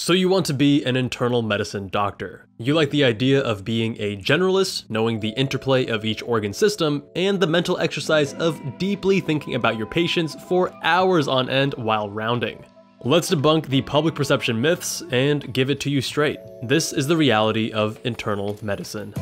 So you want to be an internal medicine doctor. You like the idea of being a generalist, knowing the interplay of each organ system, and the mental exercise of deeply thinking about your patients for hours on end while rounding. Let's debunk the public perception myths and give it to you straight. This is the reality of internal medicine.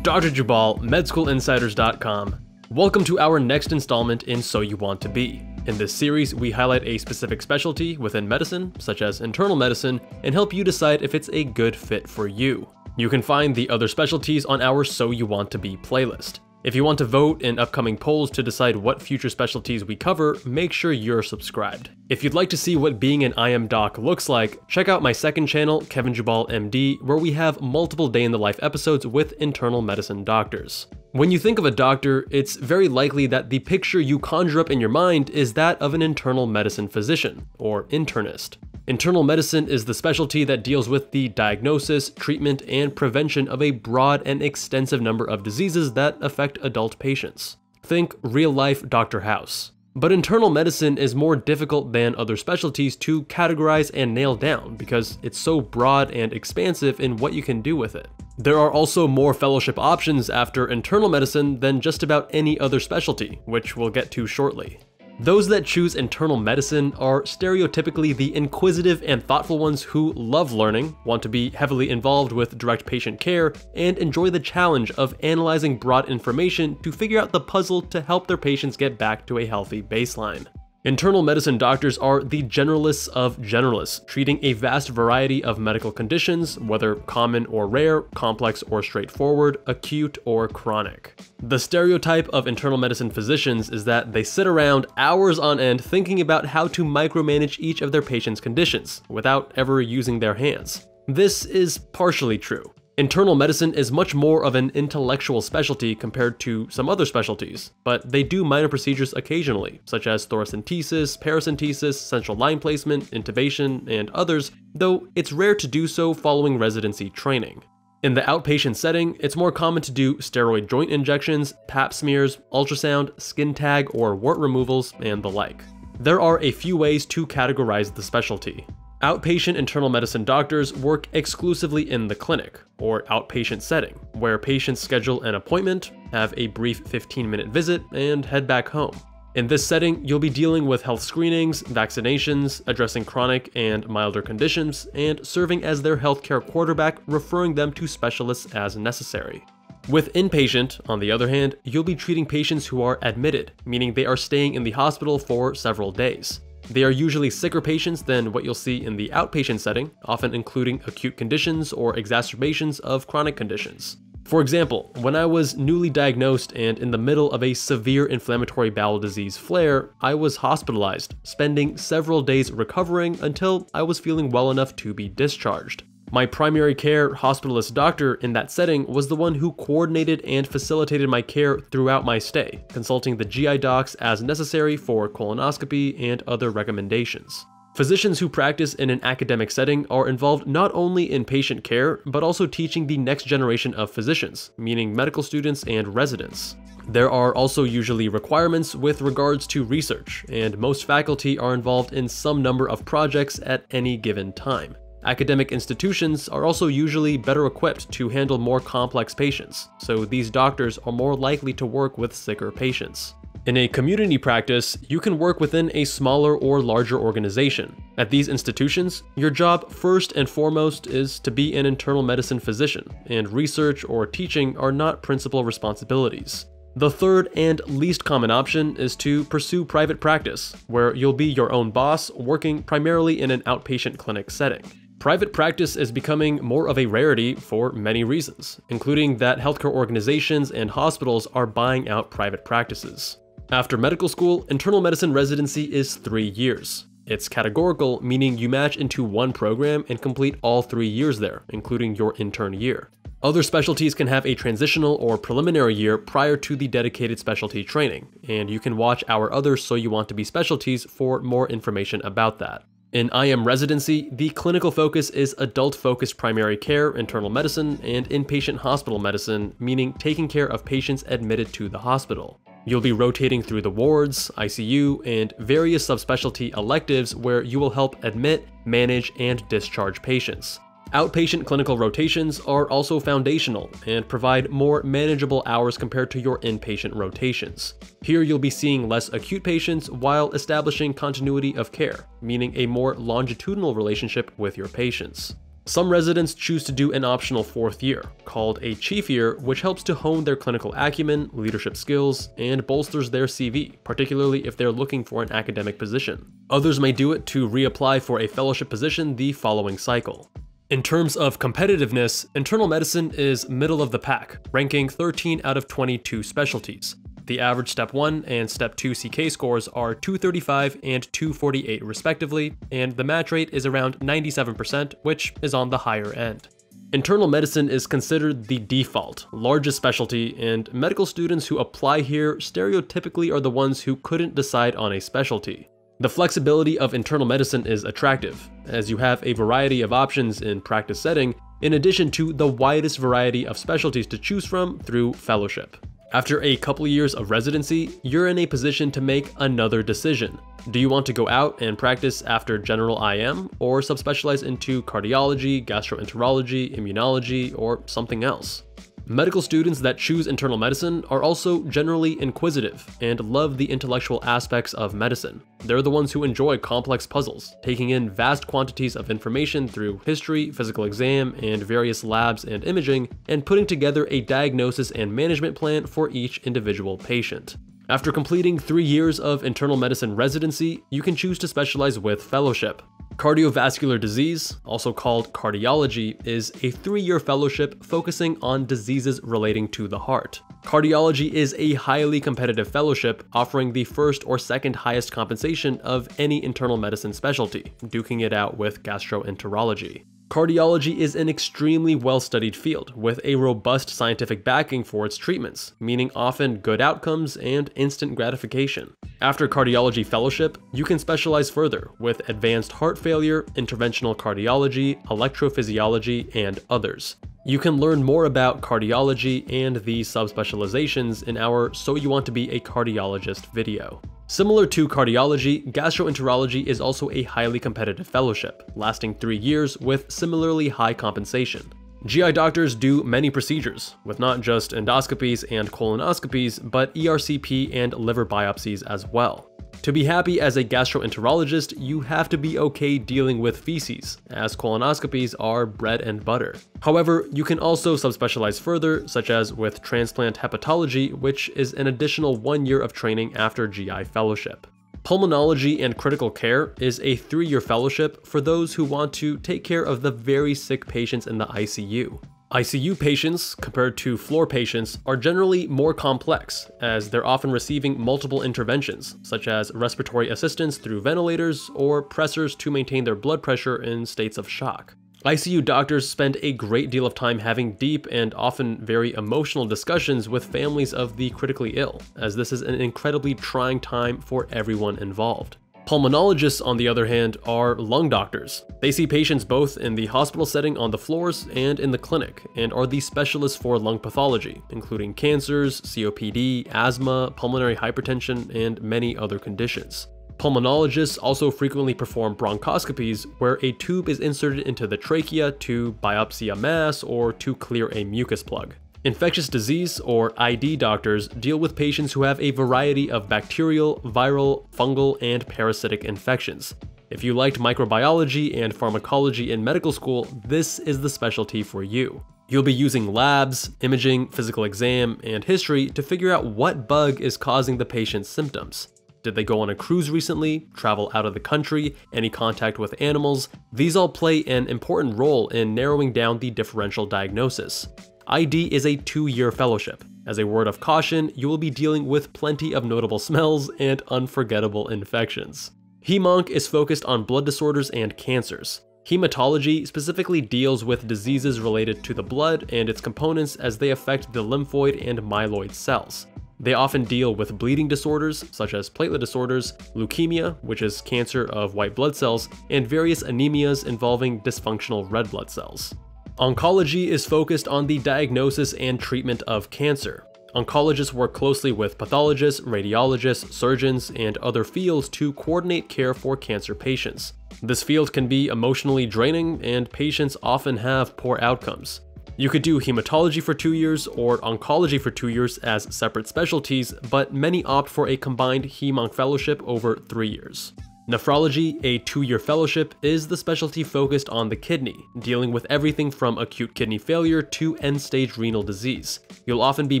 Dr. Jubbal, MedSchoolInsiders.com. Welcome to our next installment in So You Want to Be. In this series, we highlight a specific specialty within medicine, such as internal medicine, and help you decide if it's a good fit for you. You can find the other specialties on our So You Want to Be playlist. If you want to vote in upcoming polls to decide what future specialties we cover, make sure you're subscribed. If you'd like to see what being an IM doc looks like, check out my second channel, Kevin Jubbal MD, where we have multiple day in the life episodes with internal medicine doctors. When you think of a doctor, it's very likely that the picture you conjure up in your mind is that of an internal medicine physician, or internist. Internal medicine is the specialty that deals with the diagnosis, treatment, and prevention of a broad and extensive number of diseases that affect adult patients. Think real life Dr. House. But internal medicine is more difficult than other specialties to categorize and nail down because it's so broad and expansive in what you can do with it. There are also more fellowship options after internal medicine than just about any other specialty, which we'll get to shortly. Those that choose internal medicine are stereotypically the inquisitive and thoughtful ones who love learning, want to be heavily involved with direct patient care, and enjoy the challenge of analyzing broad information to figure out the puzzle to help their patients get back to a healthy baseline. Internal medicine doctors are the generalists of generalists, treating a vast variety of medical conditions, whether common or rare, complex or straightforward, acute or chronic. The stereotype of internal medicine physicians is that they sit around hours on end thinking about how to micromanage each of their patient's conditions, without ever using their hands. This is partially true. Internal medicine is much more of an intellectual specialty compared to some other specialties, but they do minor procedures occasionally, such as thoracentesis, paracentesis, central line placement, intubation, and others, though it's rare to do so following residency training. In the outpatient setting, it's more common to do steroid joint injections, pap smears, ultrasound, skin tag or wart removals, and the like. There are a few ways to categorize the specialty. Outpatient internal medicine doctors work exclusively in the clinic, or outpatient setting, where patients schedule an appointment, have a brief 15 minute visit, and head back home. In this setting, you'll be dealing with health screenings, vaccinations, addressing chronic and milder conditions, and serving as their healthcare quarterback, referring them to specialists as necessary. With inpatient, on the other hand, you'll be treating patients who are admitted, meaning they are staying in the hospital for several days. They are usually sicker patients than what you'll see in the outpatient setting, often including acute conditions or exacerbations of chronic conditions. For example, when I was newly diagnosed and in the middle of a severe inflammatory bowel disease flare, I was hospitalized, spending several days recovering until I was feeling well enough to be discharged. My primary care hospitalist doctor in that setting was the one who coordinated and facilitated my care throughout my stay, consulting the GI docs as necessary for colonoscopy and other recommendations. Physicians who practice in an academic setting are involved not only in patient care, but also teaching the next generation of physicians, meaning medical students and residents. There are also usually requirements with regards to research, and most faculty are involved in some number of projects at any given time. Academic institutions are also usually better equipped to handle more complex patients, so these doctors are more likely to work with sicker patients. In a community practice, you can work within a smaller or larger organization. At these institutions, your job first and foremost is to be an internal medicine physician, and research or teaching are not principal responsibilities. The third and least common option is to pursue private practice, where you'll be your own boss working primarily in an outpatient clinic setting. Private practice is becoming more of a rarity for many reasons, including that healthcare organizations and hospitals are buying out private practices. After medical school, internal medicine residency is three years. It's categorical, meaning you match into one program and complete all three years there, including your intern year. Other specialties can have a transitional or preliminary year prior to the dedicated specialty training, and you can watch our other So You Want to Be specialties for more information about that. In IM residency, the clinical focus is adult focused primary care, internal medicine, and inpatient hospital medicine, meaning taking care of patients admitted to the hospital. You'll be rotating through the wards, ICU, and various subspecialty electives where you will help admit, manage, and discharge patients. Outpatient clinical rotations are also foundational and provide more manageable hours compared to your inpatient rotations. Here you'll be seeing less acute patients while establishing continuity of care, meaning a more longitudinal relationship with your patients. Some residents choose to do an optional fourth year, called a chief year, which helps to hone their clinical acumen, leadership skills, and bolsters their CV, particularly if they're looking for an academic position. Others may do it to reapply for a fellowship position the following cycle. In terms of competitiveness, internal medicine is middle of the pack, ranking 13 out of 22 specialties. The average Step 1 and Step 2 CK scores are 235 and 248 respectively, and the match rate is around 97%, which is on the higher end. Internal medicine is considered the default, largest specialty, and medical students who apply here stereotypically are the ones who couldn't decide on a specialty. The flexibility of internal medicine is attractive, as you have a variety of options in practice setting, in addition to the widest variety of specialties to choose from through fellowship. After a couple years of residency, you're in a position to make another decision. Do you want to go out and practice after general IM, or subspecialize into cardiology, gastroenterology, immunology, or something else? Medical students that choose internal medicine are also generally inquisitive and love the intellectual aspects of medicine. They're the ones who enjoy complex puzzles, taking in vast quantities of information through history, physical exam, and various labs and imaging, and putting together a diagnosis and management plan for each individual patient. After completing three years of internal medicine residency, you can choose to specialize with fellowship. Cardiovascular disease, also called cardiology, is a three-year fellowship focusing on diseases relating to the heart. Cardiology is a highly competitive fellowship, offering the first or second highest compensation of any internal medicine specialty, duking it out with gastroenterology. Cardiology is an extremely well-studied field, with a robust scientific backing for its treatments, meaning often good outcomes and instant gratification. After cardiology fellowship, you can specialize further with advanced heart failure, interventional cardiology, electrophysiology, and others. You can learn more about cardiology and these subspecializations in our So You Want to Be a Cardiologist video. Similar to cardiology, gastroenterology is also a highly competitive fellowship, lasting three years with similarly high compensation. GI doctors do many procedures, with not just endoscopies and colonoscopies, but ERCP and liver biopsies as well. To be happy as a gastroenterologist, you have to be okay dealing with feces, as colonoscopies are bread and butter. However, you can also subspecialize further, such as with transplant hepatology, which is an additional one year of training after GI fellowship. Pulmonology and critical care is a three-year fellowship for those who want to take care of the very sick patients in the ICU. ICU patients, compared to floor patients, are generally more complex, as they're often receiving multiple interventions, such as respiratory assistance through ventilators or pressors to maintain their blood pressure in states of shock. ICU doctors spend a great deal of time having deep and often very emotional discussions with families of the critically ill, as this is an incredibly trying time for everyone involved. Pulmonologists, on the other hand, are lung doctors. They see patients both in the hospital setting on the floors and in the clinic, and are the specialists for lung pathology, including cancers, COPD, asthma, pulmonary hypertension, and many other conditions. Pulmonologists also frequently perform bronchoscopies, where a tube is inserted into the trachea to biopsy a mass or to clear a mucus plug. Infectious disease, or ID doctors, deal with patients who have a variety of bacterial, viral, fungal, and parasitic infections. If you liked microbiology and pharmacology in medical school, this is the specialty for you. You'll be using labs, imaging, physical exam, and history to figure out what bug is causing the patient's symptoms. Did they go on a cruise recently, travel out of the country, any contact with animals? These all play an important role in narrowing down the differential diagnosis. ID is a two-year fellowship. As a word of caution, you will be dealing with plenty of notable smells and unforgettable infections. HemOnc is focused on blood disorders and cancers. Hematology specifically deals with diseases related to the blood and its components as they affect the lymphoid and myeloid cells. They often deal with bleeding disorders, such as platelet disorders, leukemia, which is cancer of white blood cells, and various anemias involving dysfunctional red blood cells. Oncology is focused on the diagnosis and treatment of cancer. Oncologists work closely with pathologists, radiologists, surgeons, and other fields to coordinate care for cancer patients. This field can be emotionally draining, and patients often have poor outcomes. You could do hematology for two years or oncology for two years as separate specialties, but many opt for a combined hem-onc fellowship over three years. Nephrology, a two-year fellowship, is the specialty focused on the kidney, dealing with everything from acute kidney failure to end-stage renal disease. You'll often be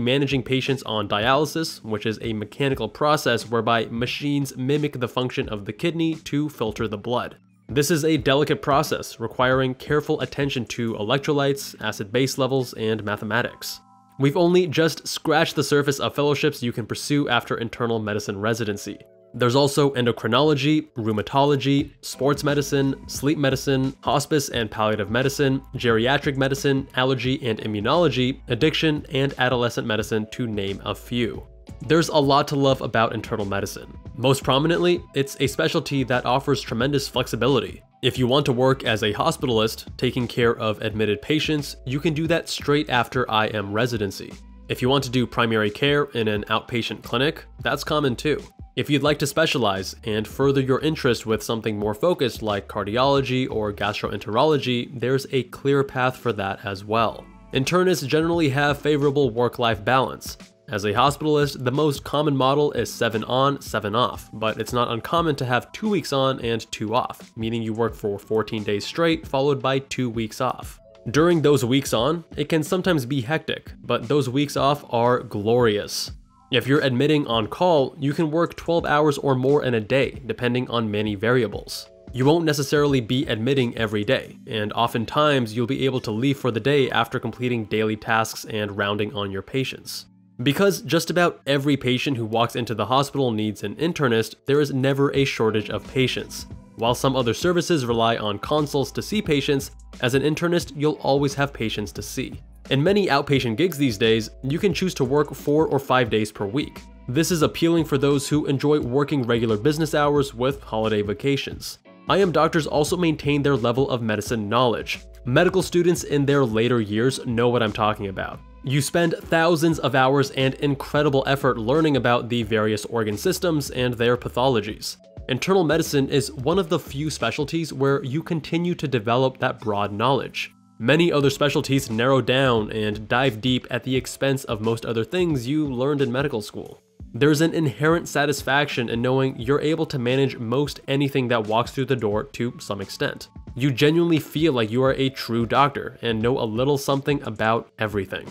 managing patients on dialysis, which is a mechanical process whereby machines mimic the function of the kidney to filter the blood. This is a delicate process requiring careful attention to electrolytes, acid-base levels, and mathematics. We've only just scratched the surface of fellowships you can pursue after internal medicine residency. There's also endocrinology, rheumatology, sports medicine, sleep medicine, hospice and palliative medicine, geriatric medicine, allergy and immunology, addiction, and adolescent medicine, to name a few. There's a lot to love about internal medicine. Most prominently, it's a specialty that offers tremendous flexibility. If you want to work as a hospitalist, taking care of admitted patients, you can do that straight after IM residency. If you want to do primary care in an outpatient clinic, that's common too. If you'd like to specialize and further your interest with something more focused like cardiology or gastroenterology, there's a clear path for that as well. Internists generally have favorable work-life balance. As a hospitalist, the most common model is 7 on, 7 off, but it's not uncommon to have 2 weeks on and 2 off, meaning you work for 14 days straight followed by 2 weeks off. During those weeks on, it can sometimes be hectic, but those weeks off are glorious. If you're admitting on call, you can work 12 hours or more in a day, depending on many variables. You won't necessarily be admitting every day, and oftentimes you'll be able to leave for the day after completing daily tasks and rounding on your patients. Because just about every patient who walks into the hospital needs an internist, there is never a shortage of patients. While some other services rely on consults to see patients, as an internist, you'll always have patients to see. In many outpatient gigs these days, you can choose to work 4 or 5 days per week. This is appealing for those who enjoy working regular business hours with holiday vacations. IM doctors also maintain their level of medicine knowledge. Medical students in their later years know what I'm talking about. You spend thousands of hours and incredible effort learning about the various organ systems and their pathologies. Internal medicine is one of the few specialties where you continue to develop that broad knowledge. Many other specialties narrow down and dive deep at the expense of most other things you learned in medical school. There's an inherent satisfaction in knowing you're able to manage most anything that walks through the door to some extent. You genuinely feel like you are a true doctor and know a little something about everything.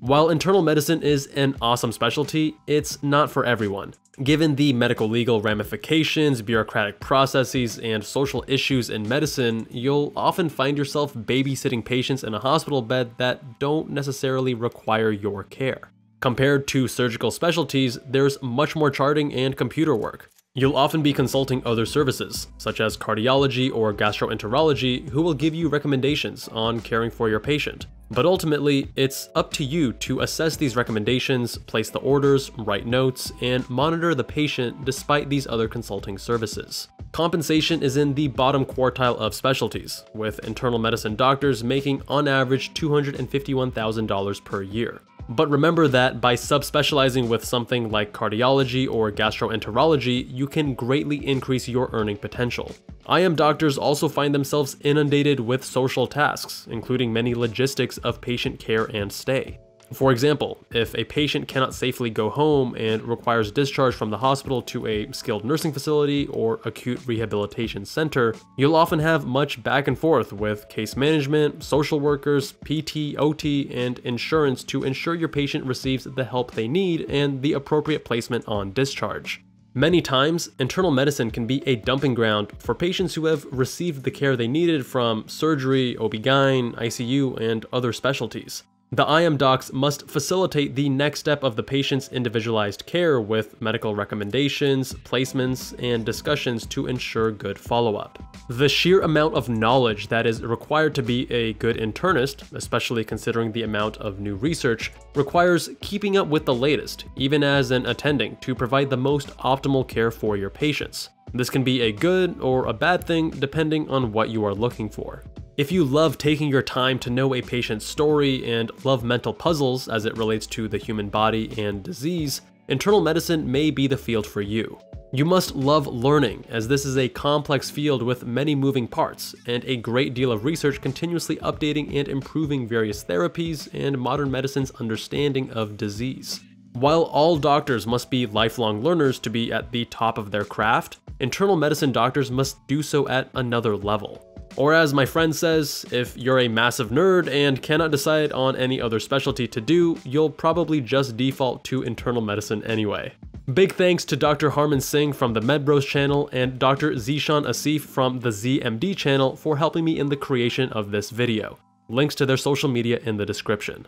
While internal medicine is an awesome specialty, it's not for everyone. Given the medical legal ramifications, bureaucratic processes, and social issues in medicine, you'll often find yourself babysitting patients in a hospital bed that don't necessarily require your care. Compared to surgical specialties, there's much more charting and computer work. You'll often be consulting other services, such as cardiology or gastroenterology, who will give you recommendations on caring for your patient. But ultimately, it's up to you to assess these recommendations, place the orders, write notes, and monitor the patient despite these other consulting services. Compensation is in the bottom quartile of specialties, with internal medicine doctors making on average $251,000 per year. But remember that by subspecializing with something like cardiology or gastroenterology, you can greatly increase your earning potential. IM doctors also find themselves inundated with social tasks, including many logistics of patient care and stay. For example, if a patient cannot safely go home and requires discharge from the hospital to a skilled nursing facility or acute rehabilitation center, you'll often have much back and forth with case management, social workers, PT, OT, and insurance to ensure your patient receives the help they need and the appropriate placement on discharge. Many times, internal medicine can be a dumping ground for patients who have received the care they needed from surgery, OB-GYN, ICU, and other specialties. The IM docs must facilitate the next step of the patient's individualized care with medical recommendations, placements, and discussions to ensure good follow-up. The sheer amount of knowledge that is required to be a good internist, especially considering the amount of new research, requires keeping up with the latest, even as an attending, to provide the most optimal care for your patients. This can be a good or a bad thing depending on what you are looking for. If you love taking your time to know a patient's story and love mental puzzles as it relates to the human body and disease, internal medicine may be the field for you. You must love learning, as this is a complex field with many moving parts, and a great deal of research continuously updating and improving various therapies and modern medicine's understanding of disease. While all doctors must be lifelong learners to be at the top of their craft, internal medicine doctors must do so at another level. Or as my friend says, if you're a massive nerd and cannot decide on any other specialty to do, you'll probably just default to internal medicine anyway. Big thanks to Dr. Harman Singh from the MedBros channel and Dr. Zishan Asif from the ZeeMD channel for helping me in the creation of this video. Links to their social media in the description.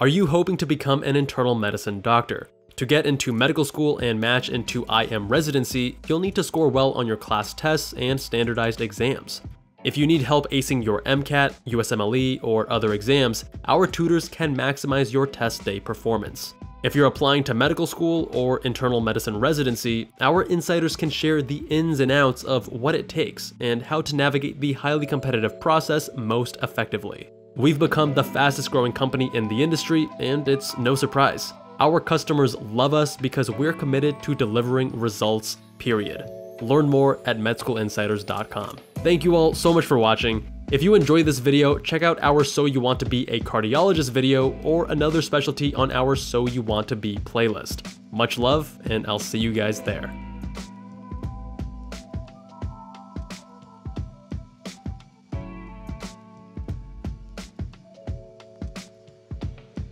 Are you hoping to become an internal medicine doctor? To get into medical school and match into IM residency, you'll need to score well on your class tests and standardized exams. If you need help acing your MCAT, USMLE, or other exams, our tutors can maximize your test day performance. If you're applying to medical school or internal medicine residency, our insiders can share the ins and outs of what it takes and how to navigate the highly competitive process most effectively. We've become the fastest growing company in the industry, and it's no surprise. Our customers love us because we're committed to delivering results, period. Learn more at medschoolinsiders.com. Thank you all so much for watching. If you enjoyed this video, check out our So You Want to Be a Cardiologist video or another specialty on our So You Want to Be playlist. Much love, and I'll see you guys there.